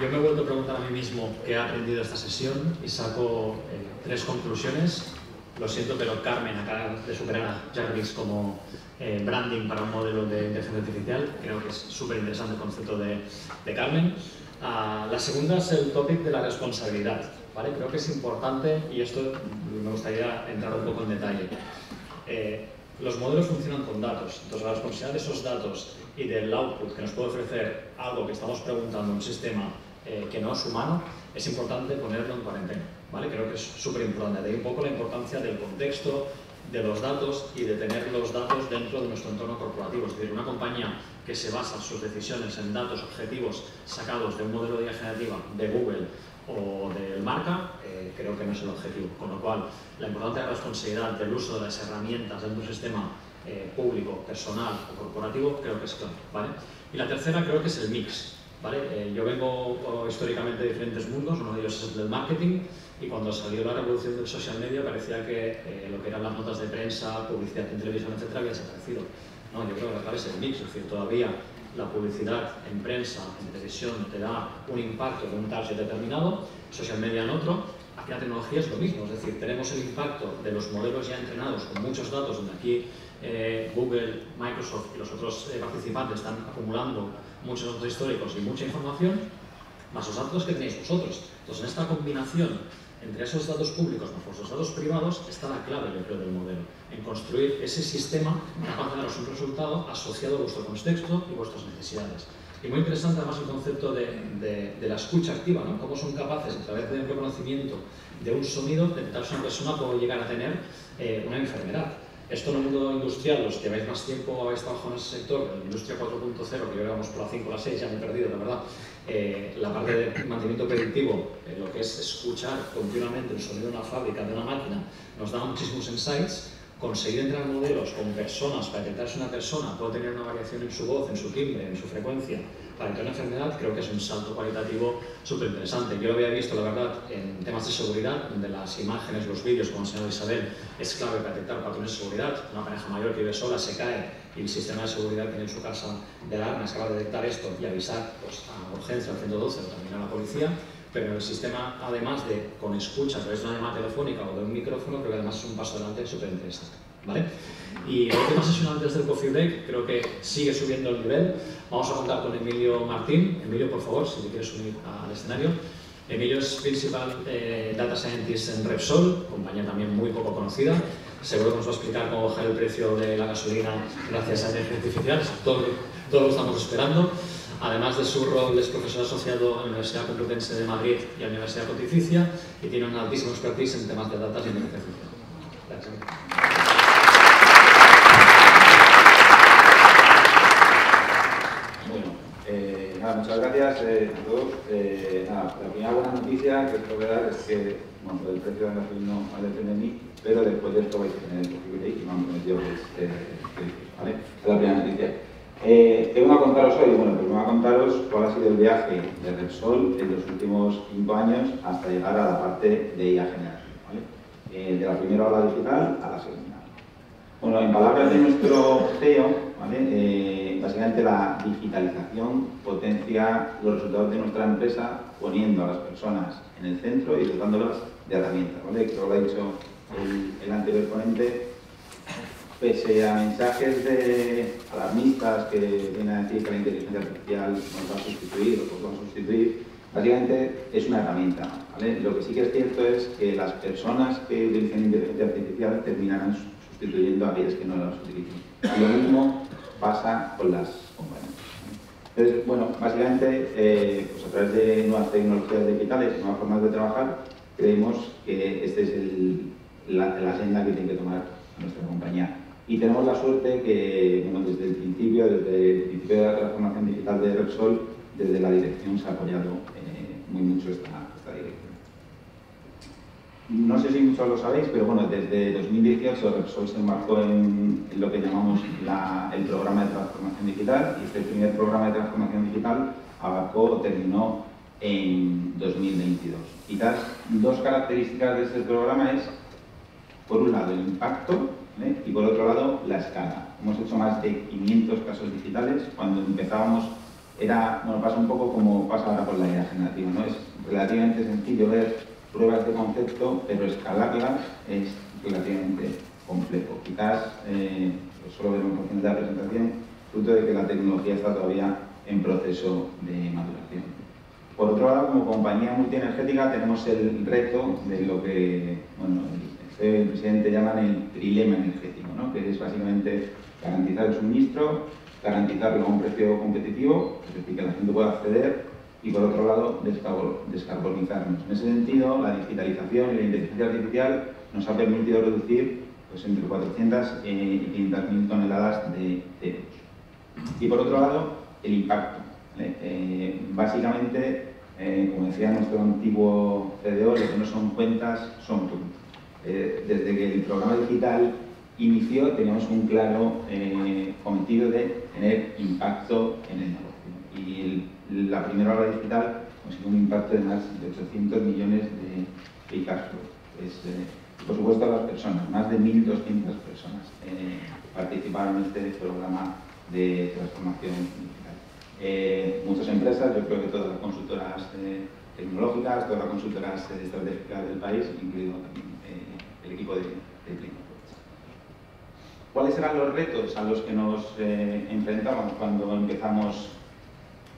Yo me he vuelto a preguntar a mí mismo qué he aprendido esta sesión y saco eh, tres conclusiones. Lo siento, pero Carmen acaba de superar a Jarvis como eh, branding para un modelo de inteligencia artificial. Creo que es súper interesante el concepto de, de Carmen. Ah, la segunda es el topic de la responsabilidad. ¿vale? Creo que es importante y esto me gustaría entrar un poco en detalle. Eh, los modelos funcionan con datos, entonces la responsabilidad de esos datos y del output que nos puede ofrecer algo que estamos preguntando en un sistema eh, que no es humano, es importante ponerlo en cuarentena. ¿vale? Creo que es súper importante. De ahí un poco la importancia del contexto, de los datos y de tener los datos dentro de nuestro entorno corporativo. Es decir, una compañía que se basa sus decisiones en datos objetivos sacados de un modelo de generativa de Google o del marca, eh, creo que no es el objetivo. Con lo cual, la la responsabilidad del uso de las herramientas dentro de un sistema eh, público, personal o corporativo, creo que es clave. ¿vale? Y la tercera creo que es el mix. ¿vale? Eh, yo vengo oh, históricamente de diferentes mundos, uno de ellos es el del marketing, y cuando salió la revolución del social media parecía que lo que eran las notas de prensa, publicidad en televisión, etc., había desaparecido. No, yo creo que la clave es el mix, es decir, todavía la publicidad en prensa, en televisión, te da un impacto de un target determinado, social media en otro, aquí la tecnología es lo mismo, es decir, tenemos el impacto de los modelos ya entrenados con muchos datos, donde aquí eh, Google, Microsoft y los otros eh, participantes están acumulando muchos datos históricos y mucha información, más los datos que tenéis vosotros. Entonces, en esta combinación entre esos datos públicos más los datos privados está la clave, yo creo, del modelo, en construir ese sistema capaz de daros un resultado asociado a vuestro contexto y vuestras necesidades. Y muy interesante además el concepto de, de, la escucha activa, ¿no? Cómo son capaces, a través del reconocimiento de un sonido, de detectar si una persona puede llegar a tener eh, una enfermedad. Esto en el mundo industrial, los que veis más tiempo habéis trabajado en ese sector, en la industria 4.0, que yo vamos por la 5 o la 6, ya me he perdido, la verdad, eh, la parte de mantenimiento predictivo, eh, lo que es escuchar continuamente el sonido de una fábrica, de una máquina, nos da muchísimos insights. Conseguir entrar en modelos con personas para detectar si una persona puede tener una variación en su voz, en su timbre, en su frecuencia, para detectar una enfermedad, creo que es un salto cualitativo súper interesante. Yo lo había visto, la verdad, en temas de seguridad, donde las imágenes, los vídeos, como enseñado Isabel, es clave para detectar patrones de seguridad. Una pareja mayor que vive sola se cae y el sistema de seguridad que tiene en su casa de alarmas acaba de detectar esto y avisar pues, a urgencia al 112 o también a la policía, pero el sistema, además de con escucha a través de una llamada telefónica o de un micrófono, creo que además es un paso adelante súper interesante. ¿vale? Y la última sesión antes del coffee break creo que sigue subiendo el nivel. Vamos a contar con Emilio Martín. Emilio, por favor, si te quieres unir al escenario. Emilio es Principal eh, Data Scientist en Repsol, compañía también muy poco conocida. Seguro que nos va a explicar cómo bajar el precio de la gasolina gracias a la inteligencia artificial. Todo, todo lo estamos esperando. Además de su rol, es profesor asociado a la Universidad Complutense de Madrid y a la Universidad Pontificia y tiene una altísima expertise en temas de datos y artificial. Bueno, eh, nada, muchas gracias eh, a todos. Eh, nada, la primera buena noticia que os puedo dar es que bueno, el precio de la gasolina no depende de mí, pero después de esto vais a tener el posible y me han prometido que ¿vale? es la primera noticia. Eh, ¿Qué vengo a contaros hoy? Bueno, pues vengo a contaros cuál ha sido el viaje de Repsol en los últimos cinco años hasta llegar a la parte de IA generación, ¿vale? Eh, de la primera ola digital a la segunda. Bueno, en palabras de nuestro CEO, ¿vale? Eh, básicamente la digitalización potencia los resultados de nuestra empresa poniendo a las personas en el centro y dotándolas de herramientas, ¿vale? Creo que lo ha dicho el, el anterior ponente, pese a mensajes de alarmistas que vienen a decir que la inteligencia artificial nos va a sustituir o nos va a sustituir, básicamente es una herramienta. Lo que sí que es cierto es que las personas que utilizan inteligencia artificial terminarán sustituyendo a aquellas que no las utilizan. Lo mismo pasa con las compañías. Entonces, bueno, básicamente, eh, pues a través de nuevas tecnologías digitales, nuevas formas de trabajar, creemos que esta es el, la, la senda que tiene que tomar nuestra compañía. Y tenemos la suerte que, bueno, desde el principio, desde el principio de la transformación digital de Repsol, desde la dirección se ha apoyado eh, muy mucho esta, esta, dirección. No sé si muchos lo sabéis, pero bueno, desde 2018 Repsol se embarcó en, en lo que llamamos la, el programa de transformación digital y este primer programa de transformación digital abarcó, terminó en 2022. Quizás dos características de este programa es, por un lado, el impacto ¿eh? y por otro lado la escala. Hemos hecho más de 500 casos digitales. Cuando empezábamos era, bueno, pasa un poco como pasa ahora con la idea generativa, ¿no? Es relativamente sencillo ver pruebas de concepto, pero escalarlas es relativamente complejo. Quizás, eh, pues solo veremos al final de la presentación, fruto de que la tecnología está todavía en proceso de maduración. Por otro lado, como compañía multienergética tenemos el reto de lo que el presidente llaman el trilema energético, ¿no? que es básicamente garantizar el suministro, garantizarlo a un precio competitivo, es decir, que la gente pueda acceder, y por otro lado, descarbonizarnos. En ese sentido, la digitalización y la inteligencia artificial nos ha permitido reducir pues, entre 400 y 500 mil toneladas de CO2. Y por otro lado, el impacto. Eh, básicamente, eh, como decía nuestro antiguo CDO, lo que no son cuentas son puntos. Eh, desde que el programa digital inició, teníamos un claro cometido de tener impacto en el negocio. Y la primera hora digital consiguió un impacto de más de 800 millones de free cash por supuesto, las personas, más de 1.200 personas participaron en este programa de transformación digital. Eh, muchas empresas, yo creo que todas las consultoras eh, tecnológicas, todas las consultoras eh, estratégicas del país, incluido también equipo de, de ¿Cuáles eran los retos a los que nos enfrentamos cuando empezamos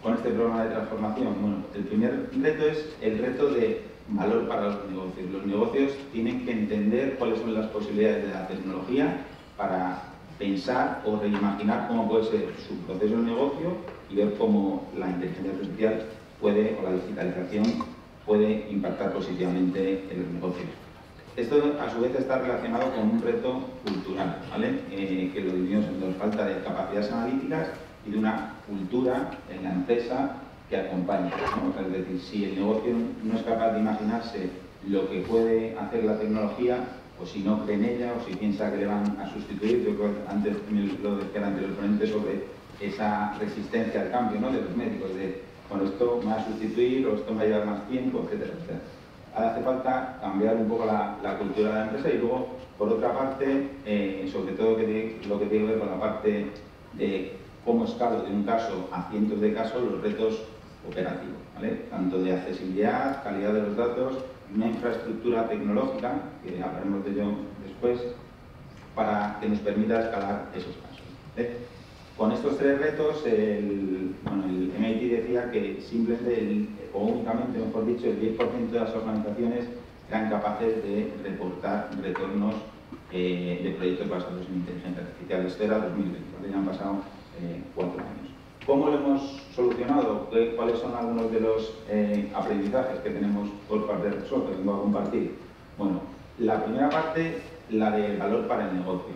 con este programa de transformación? Bueno, el primer reto es el reto de valor para los negocios. Los negocios tienen que entender cuáles son las posibilidades de la tecnología para pensar o reimaginar cómo puede ser su proceso de negocio y ver cómo la inteligencia artificial puede, o la digitalización puede impactar positivamente en los negocios. Esto a su vez está relacionado con un reto cultural, ¿vale? Eh, que lo dividimos en dos, falta de capacidades analíticas y de una cultura en la empresa que acompañe. Es decir, si el negocio no es capaz de imaginarse lo que puede hacer la tecnología, o si no cree en ella, o si piensa que le van a sustituir. Yo creo que antes lo decía anteriormente sobre esa resistencia al cambio ¿no? de los médicos, de bueno, esto me va a sustituir o esto me va a llevar más tiempo, etcétera, etcétera. Hace falta cambiar un poco la, cultura de la empresa y luego, por otra parte, eh, sobre todo lo que tiene que ver con la parte de cómo escalo de un caso a cientos de casos los retos operativos, tanto de accesibilidad, calidad de los datos, una infraestructura tecnológica, que hablaremos de ello después, para que nos permita escalar esos casos. Con estos tres retos, el, MIT decía que simplemente, o únicamente, mejor dicho, el 10% de las organizaciones eran capaces de reportar retornos eh, de proyectos basados en inteligencia artificial. Esto era 2020, ya han pasado eh, cuatro años. ¿Cómo lo hemos solucionado? ¿Cuáles son algunos de los eh, aprendizajes que tenemos por parte de Resol que vengo a compartir? Bueno, la primera parte, la de valor para el negocio.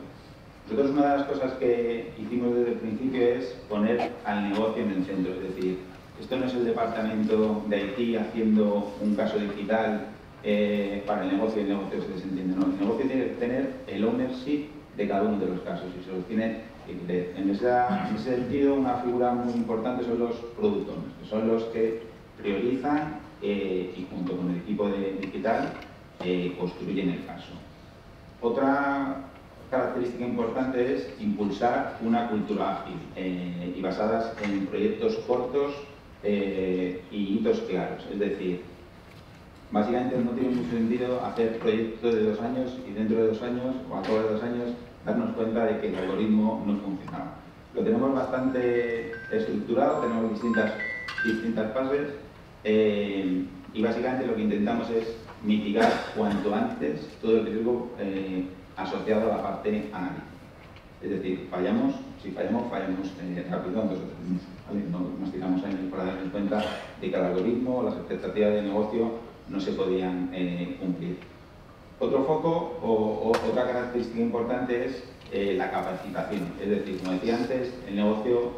Nosotros una de las cosas que hicimos desde el principio es poner al negocio en el centro, es decir, esto no es el departamento de Haití haciendo un caso digital eh, para el negocio y el negocio se desentiende, no, el negocio tiene que tener el ownership de cada uno de los casos y se los tiene en, ese sentido, una figura muy importante son los productores, que son los que priorizan eh, y junto con el equipo de digital eh, construyen el caso. Otra característica importante es impulsar una cultura ágil eh, y basadas en proyectos cortos y hitos claros. Es decir, básicamente no tiene mucho sentido hacer proyectos de dos años y dentro de dos años o a cabo de dos años darnos cuenta de que el algoritmo no funcionaba. Lo tenemos bastante estructurado, tenemos distintas, distintas fases eh, y básicamente lo que intentamos es mitigar cuanto antes todo el riesgo eh, asociado a la parte analítica. Es decir, fallamos, si fallamos, fallamos eh, rápido en dos o tres meses. No nos tiramos años para darnos cuenta de que el algoritmo, las expectativas de negocio no se podían cumplir. Otro foco o, otra característica importante es eh, la capacitación. Es decir, como decía antes, el negocio,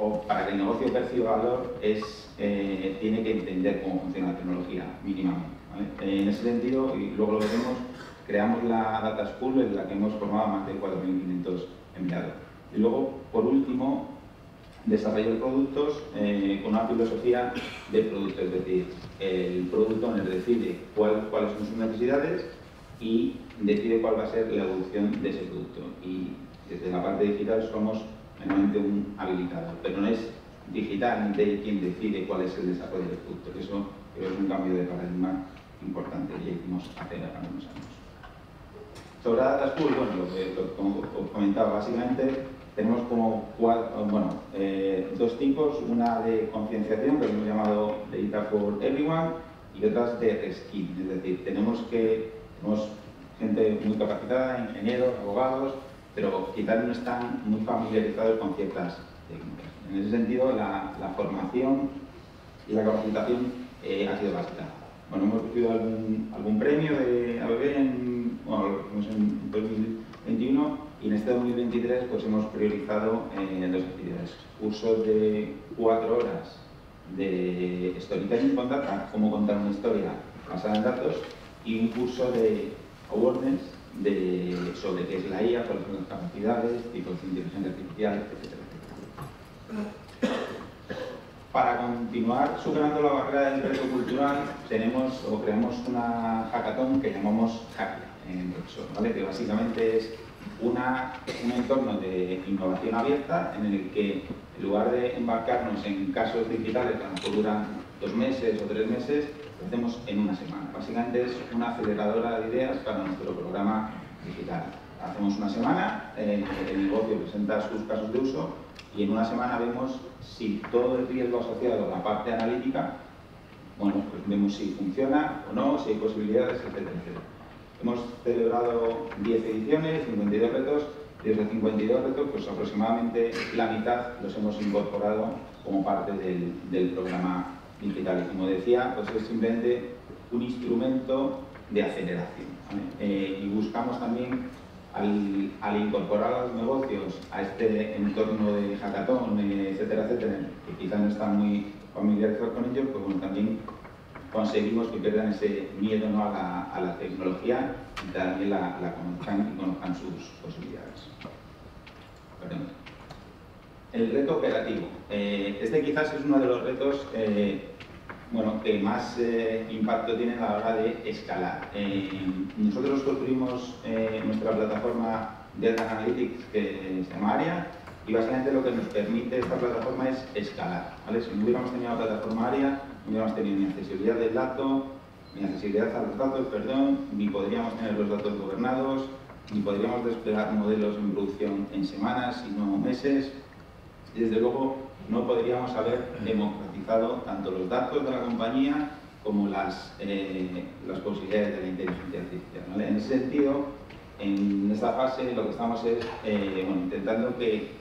o para que el negocio perciba valor, es, eh, tiene que entender cómo funciona la tecnología mínimamente. En ese sentido, y luego lo veremos, creamos la Data School en la que hemos formado más de 4.500 empleados. Y luego, por último, desarrollo de productos eh, con una filosofía de producto, es decir, el producto owner decide cuáles son sus necesidades y decide cuál va a ser la evolución de ese producto. Y desde la parte digital somos realmente un habilitador, pero no es digital de quien decide cuál es el desarrollo del producto. Eso creo que es un cambio de paradigma importante y hicimos hace algunos años. Sobre Data School, bueno, lo que, os comentaba, básicamente tenemos como cuatro, bueno, eh, dos tipos, una de concienciación, que hemos llamado Data for Everyone, y otras de skin, es decir, tenemos que, tenemos gente muy capacitada, ingenieros, abogados, pero quizás no están muy familiarizados con ciertas técnicas. En ese sentido, la, formación y la capacitación eh, ha sido básica. Bueno, hemos recibido algún, premio de ABB en, bueno, en 2021 y en este 2023 pues hemos priorizado eh, dos actividades. Cursos de cuatro horas de storytelling con data, cómo contar una historia basada en datos, y un curso de awareness de, sobre qué es la IA, cuáles son las capacidades, tipos de inteligencia artificial, etc. Para continuar superando la barrera del reto cultural, tenemos o creamos una hackathon que llamamos Hackia en que básicamente es un entorno de innovación abierta en el que en lugar de embarcarnos en casos digitales que a lo mejor duran dos meses o tres meses, lo hacemos en una semana. Básicamente es una aceleradora de ideas para nuestro programa digital. Hacemos una semana, eh, el negocio presenta sus casos de uso y en una semana vemos si todo el riesgo asociado a la parte analítica, bueno, pues vemos si funciona o no, si hay posibilidades, etc. Hemos celebrado 10 ediciones, 52 retos, de esos 52 retos, pues aproximadamente la mitad los hemos incorporado como parte del, programa digital. Y como decía, pues es simplemente un instrumento de aceleración. Eh, y buscamos también al, incorporar a los negocios a este entorno de hackathon, etcétera, etcétera, que quizás no están muy familiarizados con ello, pues bueno, también conseguimos que pierdan ese miedo ¿no? a, la, tecnología y también la, conozcan y conozcan sus posibilidades. El reto operativo. Eh, este quizás es uno de los retos eh, bueno, que más eh, impacto tiene a la hora de escalar. Eh, nosotros construimos eh, nuestra plataforma Data Analytics que se llama ARIA y básicamente lo que nos permite esta plataforma es escalar. Si no hubiéramos tenido la plataforma ARIA, no hubiéramos tenido ni accesibilidad del dato, ni accesibilidad a los datos, perdón, ni podríamos tener los datos gobernados, ni podríamos desplegar modelos en producción en semanas, sino meses. desde luego, no podríamos haber democratizado tanto los datos de la compañía como las, eh, las posibilidades de la inteligencia artificial. En ese sentido, en esta fase lo que estamos es eh, intentando que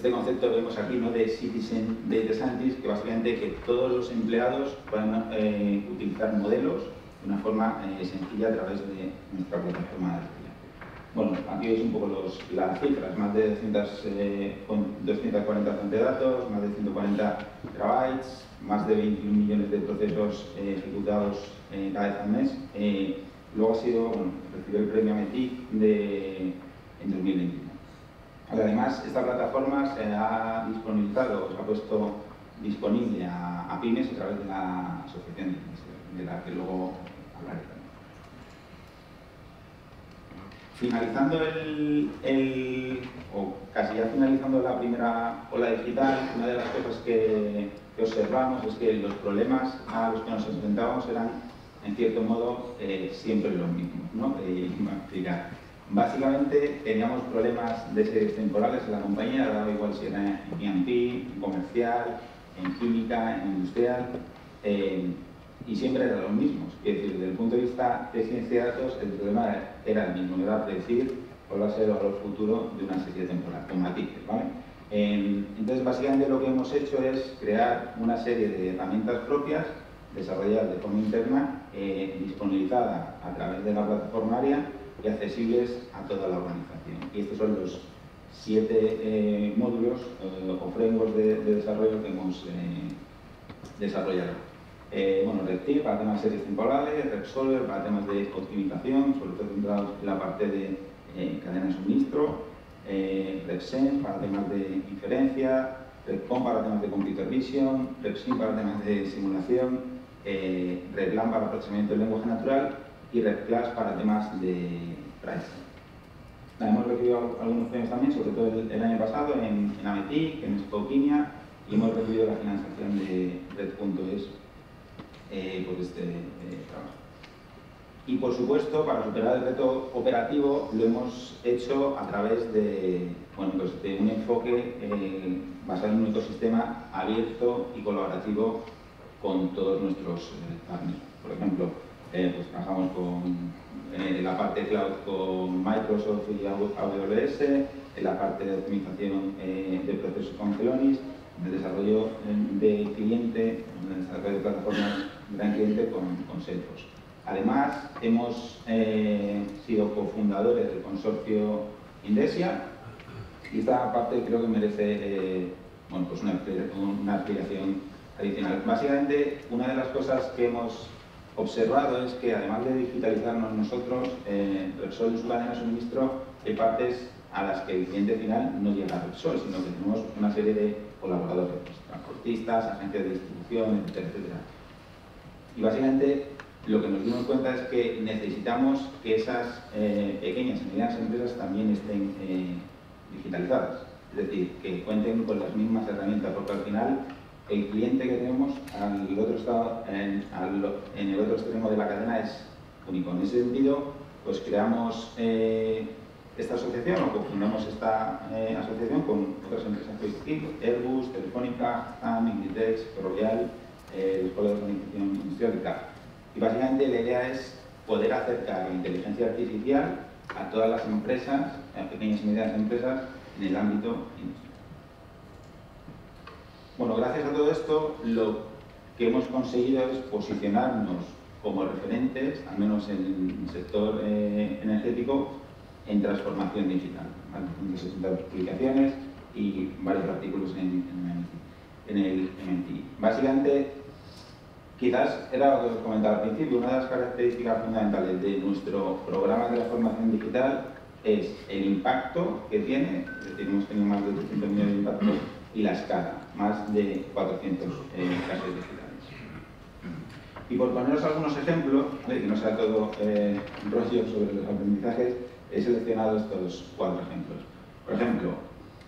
este concepto vemos aquí ¿no? de Citizen Data Scientist, que básicamente que todos los empleados puedan eh, utilizar modelos de una forma sencilla a través de nuestra plataforma bueno, aquí veis un poco los, las cifras, más de 200, 240 fuentes de datos, más de 140 terabytes, más de 21 millones de procesos eh, ejecutados eh, cada vez al mes. Eh, luego ha sido, bueno, recibió el premio METIC de, en 2021. Además, esta plataforma se ha disponibilizado, se ha puesto disponible a, pymes a través de la asociación de la que luego hablaré. Finalizando el, o casi ya finalizando la primera ola digital, una de las cosas que, observamos es que los problemas a los que nos enfrentábamos eran, en cierto modo, eh, siempre los mismos. ¿no? Eh, Básicamente teníamos problemas de series temporales en la compañía, daba igual si era en INP, en comercial, en química, en industrial. Eh, y siempre eran los mismos. Es decir, desde el punto de vista de ciencia de datos, el problema era el mismo, era predecir cuál va a ser el valor futuro de una serie temporal, con matices. ¿vale? entonces, básicamente lo que hemos hecho es crear una serie de herramientas propias desarrolladas de forma interna, eh, disponibilizadas a través de la plataforma ARIA y accesibles a toda la organización. Y estos son los siete eh, módulos eh, o frameworks de, de, desarrollo que hemos desarrollado. Eh, bueno, RedTip para temas de series temporales, RedSolver para temas de optimización, sobre todo centrados en la parte de eh, cadena de suministro, eh, RedSense para temas de inferencia, RedCom para temas de computer vision, RedSim para temas de simulación, eh, RedLAM para procesamiento del lenguaje natural y RedClass para temas de pricing. Hemos recibido algunos premios también, sobre todo el, año pasado en, en AMETIC, en Spokinia y hemos recibido la financiación de Red.es eh, por este eh, trabajo. Y por supuesto, para superar el reto operativo, lo hemos hecho a través de, bueno, pues de un enfoque eh, basado en un ecosistema abierto y colaborativo con todos nuestros partners. Por ejemplo, pues trabajamos con en la parte cloud con Microsoft y AWS, en la parte de optimización de procesos con Celonis, el desarrollo de cliente, en el desarrollo de plataformas gran cliente con, con Salesforce. Además, hemos eh, sido cofundadores del consorcio Indesia y esta parte creo que merece eh, bueno, pues una, una explicación adicional. Básicamente, una de las cosas que hemos observado es que además de digitalizarnos nosotros, eh, Repsol en su cadena de suministro hay partes a las que el cliente final no llega a Repsol, sino que tenemos una serie de colaboradores, pues, transportistas, agencias de distribución, etcétera. Y básicamente lo que nos dimos cuenta es que necesitamos que esas eh, pequeñas y medianas empresas también estén eh, digitalizadas, es decir, que cuenten con las mismas herramientas, porque al final el cliente que tenemos al otro en, el otro extremo de la cadena es único. En ese sentido, pues creamos eh, esta asociación o cofundamos esta asociación con otras empresas que Airbus, Telefónica, AM, Inditex, Ferrovial, eh, Escuela de Organización Industrial y. Y básicamente la idea es poder acercar la inteligencia artificial a todas las empresas, a pequeñas y medianas empresas, en el ámbito industrial. A todo esto, lo que hemos conseguido es posicionarnos como referentes, al menos en el sector eh, energético, en transformación digital. ¿vale? 60 publicaciones y varios artículos en, en, en el MIT. Básicamente, Quizás era lo que os comentaba al principio, una de las características fundamentales de nuestro programa de transformación digital es el impacto que tiene, es hemos tenido más de 300 millones de impactos, y la escala, más de 400 eh, casos digitales. Y por poneros algunos ejemplos, que no sea todo eh, rollo sobre los aprendizajes, he seleccionado estos cuatro ejemplos. Por ejemplo,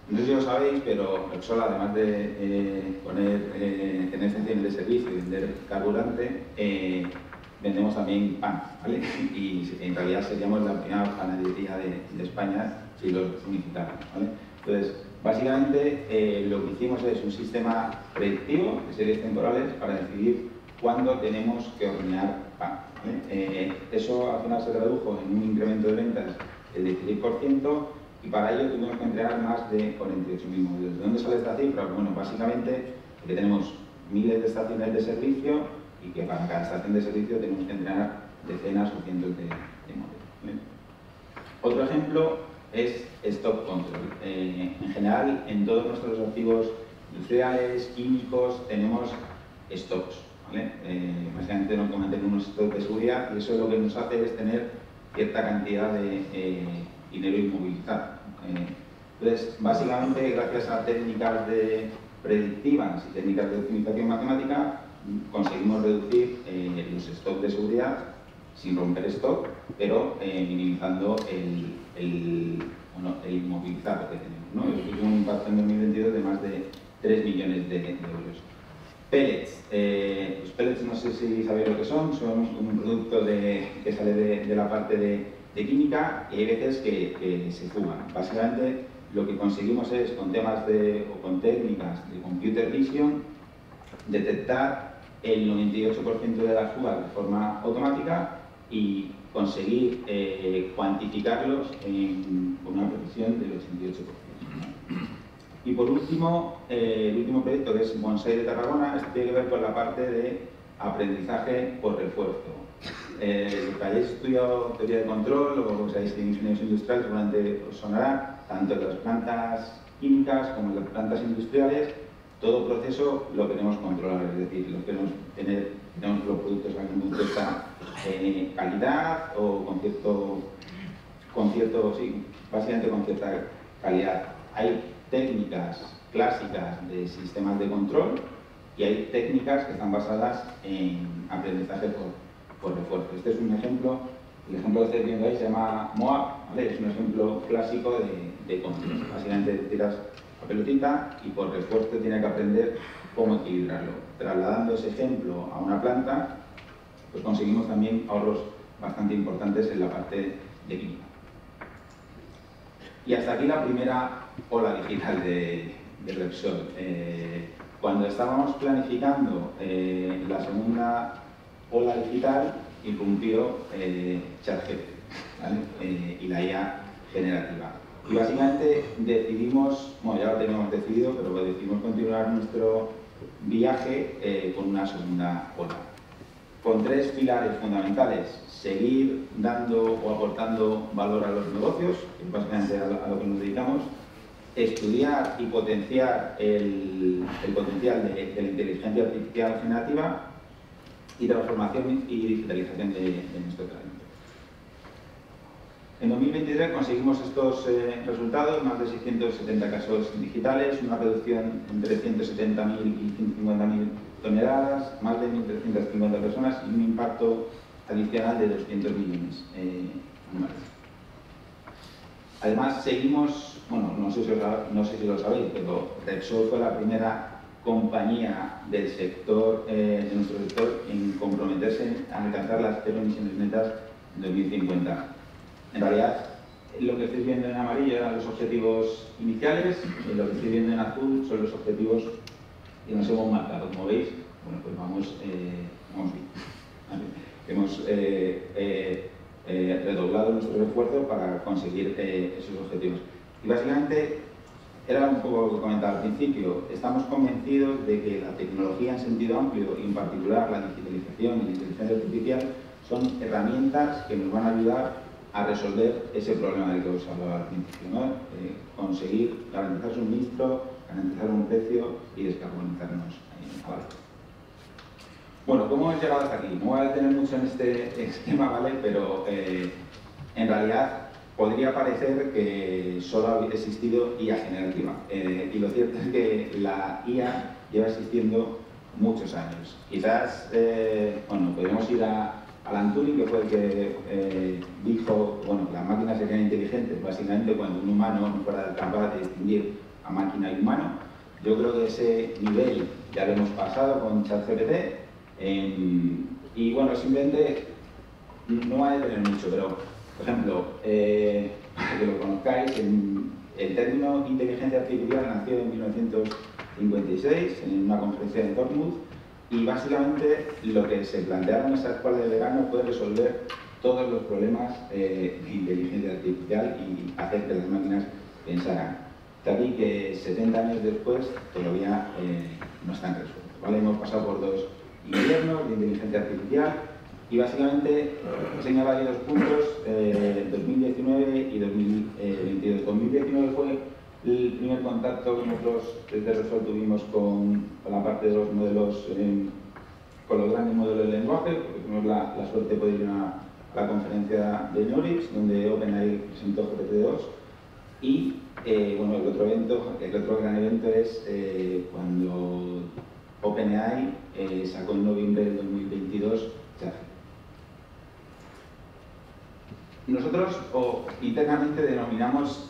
no sé si lo sabéis, pero Repsol, además de eh, poner, eh, tener estaciones de servicio y vender carburante, eh, vendemos también pan, ¿vale? Y en realidad seríamos la primera panadería de, España si lo unificáramos, ¿vale? Entonces, básicamente lo que hicimos es un sistema predictivo de series temporales para decidir cuándo tenemos que hornear pan. ¿vale? eso al final se tradujo en un incremento de ventas del 16%, y para ello tuvimos que entregar más de 48.000 módulos. ¿De dónde sale esta cifra? Bueno, básicamente porque tenemos miles de estaciones de servicio y que para cada estación de servicio tenemos que entrenar decenas o cientos de, módulos. Otro ejemplo es Stock Control. Eh, en general, en todos nuestros activos industriales, químicos, tenemos stocks. ¿vale? Eh, básicamente nos cometen unos stocks de seguridad y eso lo que nos hace es tener cierta cantidad de eh, dinero inmovilizado. Entonces, básicamente, gracias a técnicas de predictivas y técnicas de optimización matemática, conseguimos reducir eh, los stocks de seguridad sin romper stock, pero eh, minimizando el, el, inmovilizado que tenemos. ¿no? Eso un impacto en 2022 de más de 3 millones de, euros. Pellets. los pellets no sé si sabéis lo que son, son un producto que sale de la parte de de química y hay veces que, se fugan. Básicamente lo que conseguimos es con temas de, o con técnicas de computer vision detectar el 98% de las fugas de forma automática y conseguir eh, cuantificarlos con una precisión del 88%. Y por último, eh, el último proyecto que es Bonsai de Tarragona, este tiene que ver con la parte de aprendizaje por refuerzo. Eh, los que hayáis estudiado teoría de control o seáis ingenieros industriales seguramente os sonará, tanto en las plantas químicas como en las plantas industriales, todo proceso lo queremos controlar, es decir, lo queremos tener, tenemos los productos con cierta calidad o con cierto, con cierto, sí, básicamente con cierta calidad. Hay técnicas clásicas de sistemas de control y hay técnicas que están basadas en aprendizaje por por refuerzo. Este es un ejemplo, el ejemplo que estáis viendo ahí se llama MOAB, es un ejemplo clásico de, de Básicamente tiras a pelotita y por refuerzo tiene que aprender cómo equilibrarlo. Trasladando ese ejemplo a una planta, pues conseguimos también ahorros bastante importantes en la parte de química. Y hasta aquí la primera ola digital de, Repsol. Eh, cuando estábamos planificando eh, la segunda ola digital, irrumpió eh, ChatGPT eh, y la IA generativa. Y básicamente decidimos, bueno, ya lo teníamos decidido, pero decidimos continuar nuestro viaje eh, con una segunda ola. Con tres pilares fundamentales. Seguir dando o aportando valor a los negocios, que es básicamente a lo, que nos dedicamos. Estudiar y potenciar el, potencial de, la inteligencia artificial generativa y transformación y digitalización de, nuestro trabajo. En 2023 conseguimos estos eh, resultados, más de 670 casos digitales, una reducción entre 170.000 y 150.000 toneladas, más de 1.350 personas y un impacto adicional de 200 millones eh, anuales. Además, seguimos, bueno, no sé, si no sé si lo sabéis, pero Repsol fue la primera compañía del sector, eh, de nuestro sector, en comprometerse a alcanzar las cero emisiones netas en 2050 en realidad, lo que estáis viendo en amarillo eran los objetivos iniciales y lo que estáis viendo en azul son los objetivos que nos hemos marcado. Como veis, bueno, pues vamos, eh, bien. Hemos eh, eh, redoblado nuestro esfuerzo para conseguir esos objetivos. Y básicamente, era un poco lo que comentaba al principio, estamos convencidos de que la tecnología en sentido amplio, y en particular la digitalización y la inteligencia artificial, son herramientas que nos van a ayudar a resolver ese problema del que os hablaba al principio, ¿no? Eh, conseguir garantizar suministro, garantizar un precio y descarbonizarnos Bueno, ¿cómo hemos llegado hasta aquí? No voy a detener mucho en este esquema, ¿vale? Pero eh, en realidad podría parecer que solo ha existido IA generativa. Eh, y lo cierto es que la IA lleva existiendo muchos años. Quizás, bueno, podemos ir a Alan Turing, que fue el que eh, dijo bueno, las máquinas serían inteligentes, básicamente cuando un humano no fuera capaz de distinguir a máquina y humano. Yo creo que ese nivel ya lo hemos pasado con ChatGPT. y bueno, simplemente no va a tener mucho, pero por ejemplo, eh, para que lo conozcáis, el término inteligencia artificial nació en 1956 en una conferencia de Dartmouth y básicamente lo que se plantearon esa escuela de verano fue resolver todos los problemas eh, de inteligencia artificial y hacer que las máquinas pensaran. Tal que 70 años después todavía eh, no están resueltos. ¿vale? Hemos pasado por dos inviernos de inteligencia artificial y básicamente señala dos puntos, 2019 eh, y 2022. 2019 fue el primer contacto que nosotros desde Resol tuvimos con, la parte de los modelos, con los grandes modelos de lenguaje, porque tuvimos la, suerte de poder ir a, la conferencia de Norix, donde OpenAI presentó GPT-2, y eh, bueno, el otro evento, el otro gran evento es eh, cuando OpenAI eh, sacó en noviembre del 2022 Jaffe. Nosotros o, internamente denominamos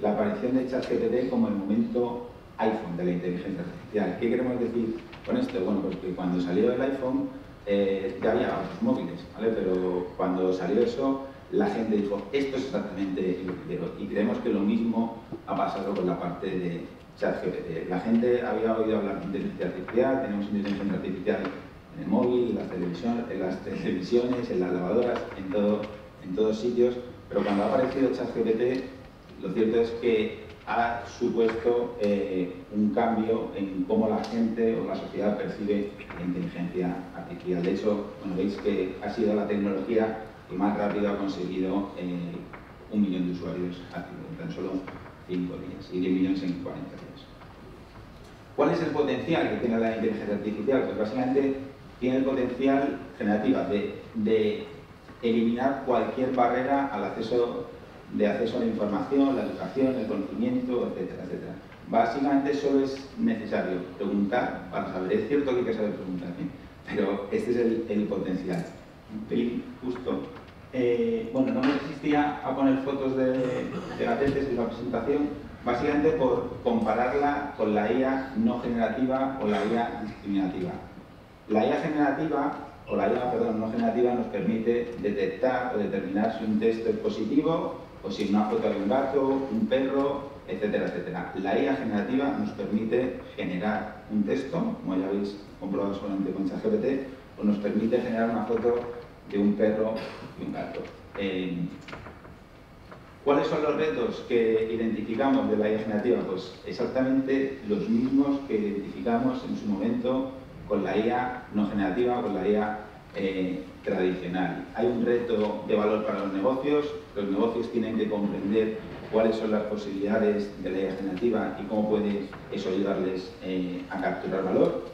la aparición de ChatGPT como el momento iPhone de la inteligencia artificial. ¿Qué queremos decir con esto? Bueno, pues que cuando salió el iPhone eh, ya había otros móviles, ¿vale? Pero cuando salió eso, la gente dijo, esto es exactamente lo que quiero. Y creemos que lo mismo ha pasado con la parte de ChatGPT. La gente había oído hablar de inteligencia artificial, tenemos inteligencia artificial en el móvil, en las, televisiones, en las televisiones, en las lavadoras, en, todo, en todos sitios, pero cuando ha aparecido ChatGPT lo cierto es que ha supuesto eh, un cambio en cómo la gente o la sociedad percibe la inteligencia artificial. De hecho, bueno, veis que ha sido la tecnología que más rápido ha conseguido eh, un millón de usuarios en tan solo 5 días y 10 millones en 40 días. ¿Cuál es el potencial que tiene la inteligencia artificial? Pues básicamente tiene el potencial generativo de eliminar cualquier barrera al acceso de acceso a la información, la educación, el conocimiento, etcétera, etcétera. Básicamente solo es necesario preguntar para saber. Es cierto que hay que saber preguntar, ¿eh? pero este es el, potencial. Un justo. Eh, bueno, no me resistía a poner fotos de, de la tesis de la presentación, básicamente por compararla con la IA no generativa o la IA discriminativa. La IA generativa, o la IA, perdón, no generativa nos permite detectar o determinar si un texto es positivo o si una foto de un gato, un perro, etcétera, etcétera. La IA generativa nos permite generar un texto, como ya habéis comprobado solamente con ChatGPT, o nos permite generar una foto de un perro y un gato. Eh, ¿Cuáles son los retos que identificamos de la IA generativa? Pues exactamente los mismos que identificamos en su momento con la IA no generativa, con la IA eh, tradicional. Hay un reto de valor para los negocios, los negocios tienen que comprender cuáles son las posibilidades de la IA generativa y cómo puede eso ayudarles eh, a capturar valor.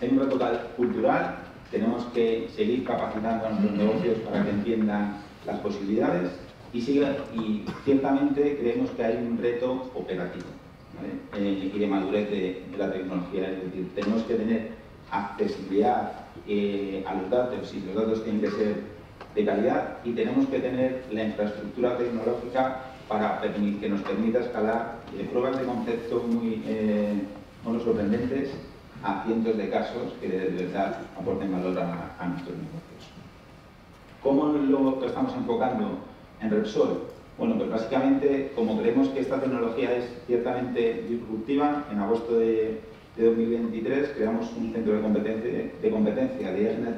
Hay un reto cultural, tenemos que seguir capacitando a nuestros negocios para que entiendan las posibilidades y, y ciertamente creemos que hay un reto operativo eh, y de madurez de, la tecnología. Es decir, tenemos que tener accesibilidad eh, a los datos y los datos tienen que ser de calidad y tenemos que tener la infraestructura tecnológica para que nos permita escalar eh, pruebas de concepto muy, muy sorprendentes a cientos de casos que de verdad aporten valor a, a nuestros negocios. ¿Cómo lo estamos enfocando en Repsol? Bueno, pues básicamente, como creemos que esta tecnología es ciertamente disruptiva, en agosto de, 2023 creamos un centro de competencia de, competencia de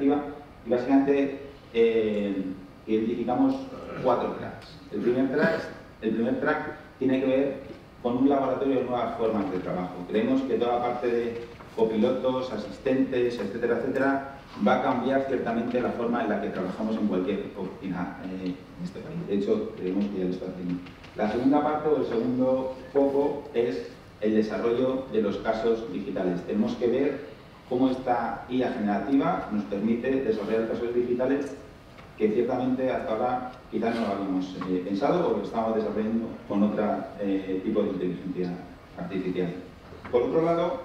y básicamente eh, identificamos cuatro tracks. El primer track, el primer track tiene que ver con un laboratorio de nuevas formas de trabajo. Creemos que toda parte de copilotos, asistentes, etcétera, etcétera, va a cambiar ciertamente la forma en la que trabajamos en cualquier oficina eh, en este país. De hecho, creemos que ya lo está haciendo. La segunda parte o el segundo foco es el desarrollo de los casos digitales. Tenemos que ver cómo esta IA generativa nos permite desarrollar casos digitales que ciertamente hasta ahora quizás no lo habíamos eh, pensado o lo estamos desarrollando con otro eh, tipo de inteligencia artificial. Por otro lado,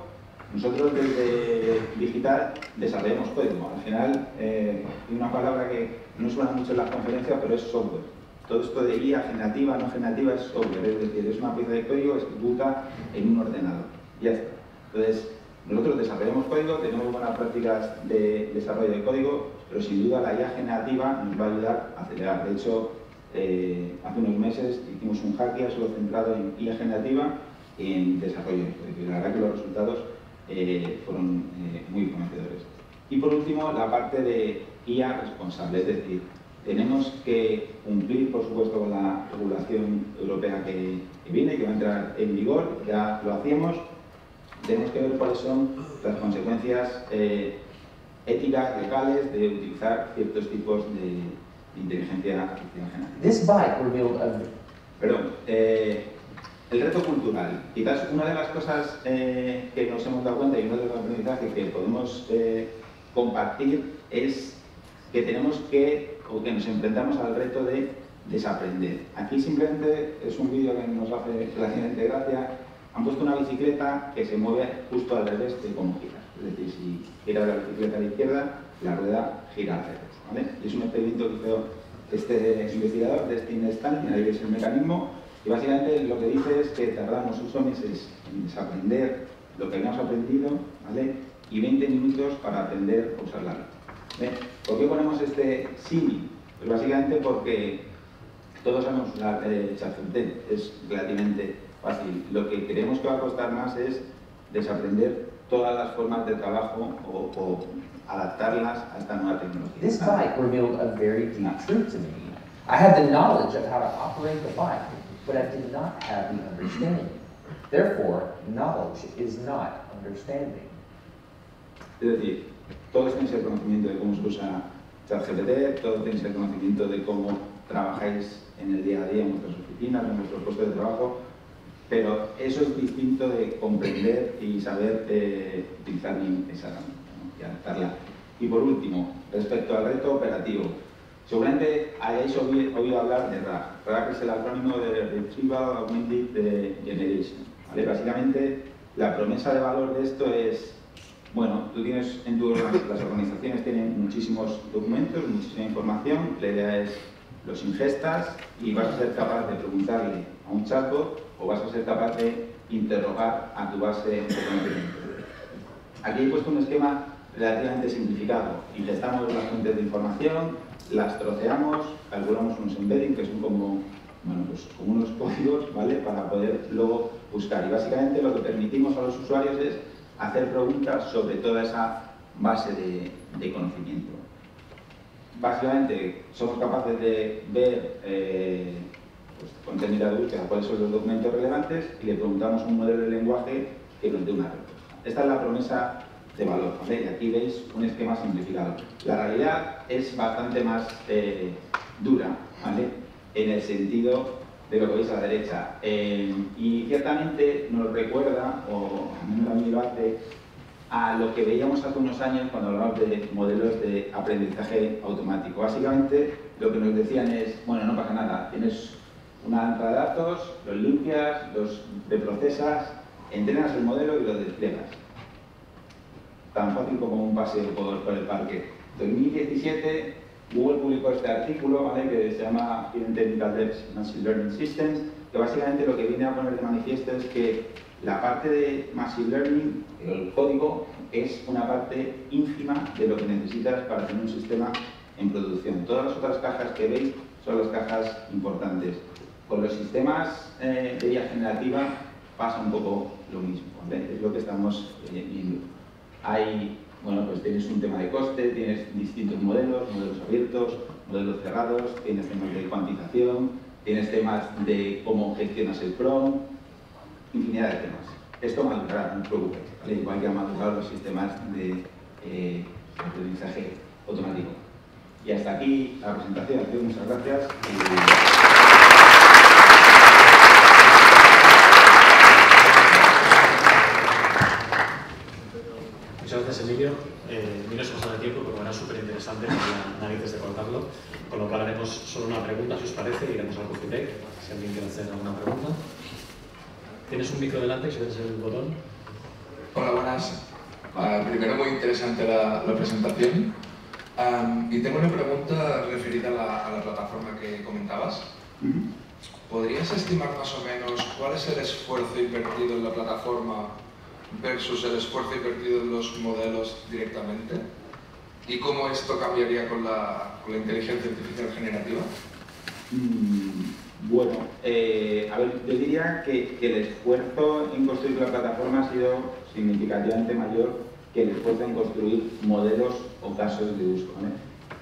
nosotros desde digital desarrollamos código. Al final, eh, una palabra que no suena mucho en las conferencias, pero es software. Todo esto de IA generativa, no generativa, es software. Es decir, es una pieza de código que ejecuta en un ordenador. Ya está. Entonces, nosotros desarrollamos código, tenemos buenas prácticas de desarrollo de código, pero sin duda la IA generativa nos va a ayudar a acelerar. De hecho, eh, hace unos meses hicimos un hackathon solo centrado en IA generativa y en desarrollo de código. La verdad que los resultados eh, fueron eh, muy conocedores. Y por último, la parte de IA responsable, es decir, tenemos que cumplir, por supuesto, con la regulación europea que, viene, que va a entrar en vigor, ya lo hacíamos, tenemos que ver cuáles son las consecuencias eh, éticas, legales, de utilizar ciertos tipos de, inteligencia artificial. This bike a... Perdón, el reto cultural. Quizás una de las cosas eh, que nos hemos dado cuenta y uno de los aprendizajes que podemos eh, compartir es que tenemos que, o que nos enfrentamos al reto de desaprender. Aquí simplemente es un vídeo que nos hace relativamente gracia. Han puesto una bicicleta que se mueve justo al revés de cómo gira. Es decir, si gira la bicicleta a la izquierda, la rueda gira al revés. Y es un experimento que hizo este investigador, Destin Stan, ahí es el mecanismo, y básicamente lo que dice es que tardamos 8 meses en desaprender lo que habíamos aprendido, ¿vale? Y 20 minutos para aprender a usar la ¿Por qué ponemos este símil? Pues básicamente porque todos sabemos usar eh, ChatGPT, es relativamente fácil. Lo que creemos que va a costar más es desaprender todas las formas de trabajo o, o adaptarlas a esta nueva tecnología. This bike revealed a very deep truth to me. I had the knowledge of how to operate the bike, but I did not have the understanding. Therefore, knowledge is not understanding. Es decir, todos tenéis el conocimiento de cómo se usa ChatGPT, todos tenéis el conocimiento de cómo trabajáis en el día a día en vuestras oficinas, en vuestros puestos de trabajo, pero eso es distinto de comprender y saber eh, utilizar bien esa herramienta y adaptarla. Y por último, respecto al reto operativo, Seguramente hayáis oído hablar de RAG. RAG es el acrónimo de Retrieval Augmented Generation. Básicamente, la promesa de valor de esto es, bueno, tú tienes en tu, las organizaciones tienen muchísimos documentos, muchísima información, la idea es los ingestas y vas a ser capaz de preguntarle a un chatbot o vas a ser capaz de interrogar a tu base de conocimiento. Aquí he puesto un esquema relativamente simplificado. Ingestamos las fuentes de información, las troceamos, calculamos unos embedding, que son como, bueno, pues, como unos códigos, ¿vale? Para poder luego buscar. Y básicamente lo que permitimos a los usuarios es hacer preguntas sobre toda esa base de, conocimiento. Básicamente somos capaces de ver eh, pues, con técnica de búsqueda cuáles son los documentos relevantes y le preguntamos un modelo de lenguaje que nos dé una respuesta. Esta es la promesa de valor. ¿vale? Y aquí veis un esquema simplificado. La realidad es bastante más eh, dura, ¿vale? en el sentido de lo que veis a la derecha. Eh, y ciertamente nos recuerda, o a mí lo hace, a lo que veíamos hace unos años cuando hablábamos de modelos de aprendizaje automático. Básicamente lo que nos decían es, bueno, no pasa nada, tienes una entrada de datos, los limpias, los reprocesas, entrenas el modelo y lo despliegas tan fácil como un paseo por, el parque. 2017, Google publicó este artículo ¿vale? que se llama Hidden Technical Depths Machine Learning Systems, que básicamente lo que viene a poner de manifiesto es que la parte de Machine Learning, el código, es una parte ínfima de lo que necesitas para tener un sistema en producción. Todas las otras cajas que veis son las cajas importantes. Con los sistemas eh, de IA generativa pasa un poco lo mismo, es lo que estamos eh, viendo hay, bueno, pues tienes un tema de coste, tienes distintos modelos, modelos abiertos, modelos cerrados, tienes temas de cuantización, tienes temas de cómo gestionas el PROM, infinidad de temas. Esto madurará, no os preocupéis, igual que han madurado los sistemas de eh, aprendizaje automático. Y hasta aquí la presentación. Muchas gracias. Gracias, Emilio. Eh, no es cosa de tiempo, pero era súper interesante, narices de contarlo. Con lo cual haremos solo una pregunta, si os parece, y iremos al coffee break, si alguien quiere hacer alguna pregunta. Tienes un micro delante, si ves el botón. Hola, buenas. Uh, primero, muy interesante la, la presentación. Um, y tengo una pregunta referida a la, a la plataforma que comentabas. ¿Podrías estimar más o menos cuál es el esfuerzo invertido en la plataforma versus el esfuerzo invertido en los modelos directamente? ¿Y cómo esto cambiaría con la, con la inteligencia artificial generativa? Mm, bueno, eh, a ver, yo diría que, que, el esfuerzo en construir la plataforma ha sido significativamente mayor que el esfuerzo en construir modelos o casos de uso.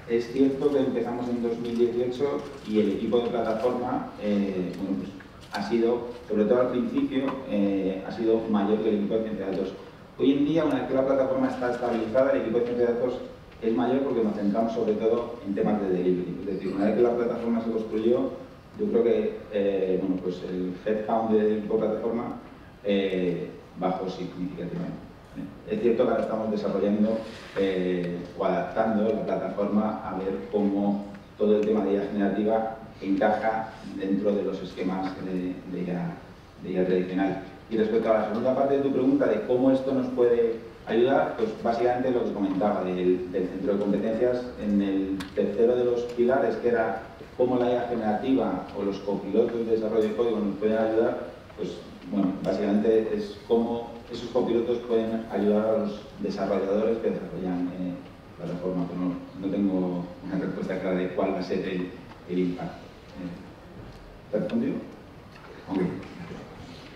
Es cierto que empezamos en 2018 y el equipo de plataforma eh, bueno, pues, ha sido, sobre todo al principio, eh, ha sido mayor que el equipo de ciencia de datos. Hoy en día, una vez que la plataforma está estabilizada, el equipo de ciencia de datos es mayor porque nos centramos sobre todo en temas de delivery. Es decir, una vez que la plataforma se construyó, yo creo que eh, bueno, pues el headcount del equipo de plataforma eh, bajó significativamente. Es cierto que ahora estamos desarrollando o adaptando la plataforma a ver cómo todo el tema de IA generativa encaja dentro de los esquemas de, de, IA, tradicional. Y respecto a la segunda parte de tu pregunta de cómo esto nos puede ayudar, pues básicamente lo que comentaba del, centro de competencias, en el tercero de los pilares, que era cómo la IA generativa o los copilotos de desarrollo de código nos pueden ayudar, pues bueno, básicamente es cómo esos copilotos pueden ayudar a los desarrolladores que desarrollan eh, plataformas. No, tengo una respuesta clara de cuál va a ser el, el impacto. ¿Está respondido? Okay.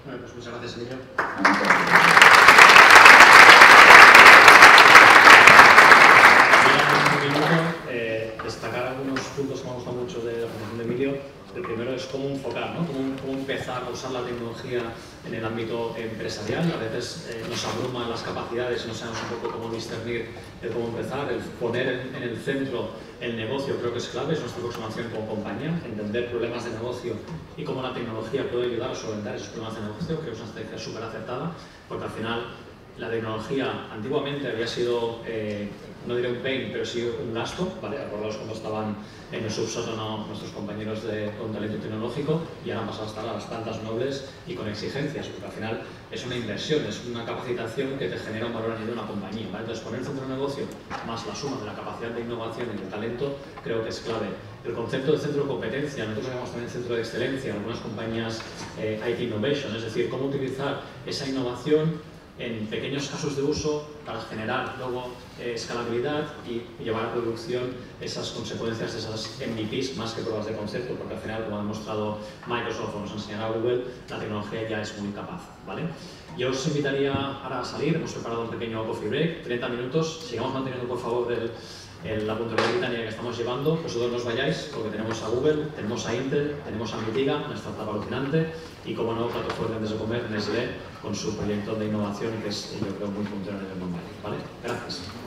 Bueno, pues muchas gracias, Emilio. un minuto, eh, destacar algunos puntos que me han gustado mucho de la presentación de Emilio el primero es cómo enfocar, ¿no? cómo, empezar a usar la tecnología en el ámbito empresarial. A veces eh, nos abruman las capacidades, no sabemos un poco cómo discernir el cómo empezar, el poner en, el centro el negocio creo que es clave, es nuestra aproximación como compañía, entender problemas de negocio y cómo la tecnología puede ayudar a solventar esos problemas de negocio, creo que es una estrategia súper acertada, porque al final la tecnología antiguamente había sido, eh, no diré un pain, pero sí un gasto, ¿vale? Acordaos cuando estaban en el subsótano nuestros compañeros de, con talento tecnológico y ahora han pasado a estar a las plantas nobles y con exigencias, porque al final es una inversión, es una capacitación que te genera un valor añadido a una compañía. ¿vale? Entonces, poner el centro de negocio más la suma de la capacidad de innovación y de talento creo que es clave. El concepto de centro de competencia, nosotros llamamos también centro de excelencia, algunas compañías eh, IT Innovation, es decir, cómo utilizar esa innovación en pequeños casos de uso para generar luego eh, escalabilidad y llevar a producción esas consecuencias de esas MVPs más que pruebas de concepto, porque al final, como ha demostrado Microsoft o nos enseñará Google, la tecnología ya es muy capaz. ¿vale? Yo os invitaría ahora a salir, hemos preparado un pequeño coffee break, 30 minutos, sigamos manteniendo por favor el, el, la puntualidad británica que estamos llevando, vosotros no vayáis porque tenemos a Google, tenemos a Intel, tenemos a Mitiga, una startup alucinante y como no, antes de comer, Nestlé con su proyecto de innovación que es yo creo muy puntero a nivel mundial. ¿vale? Gracias.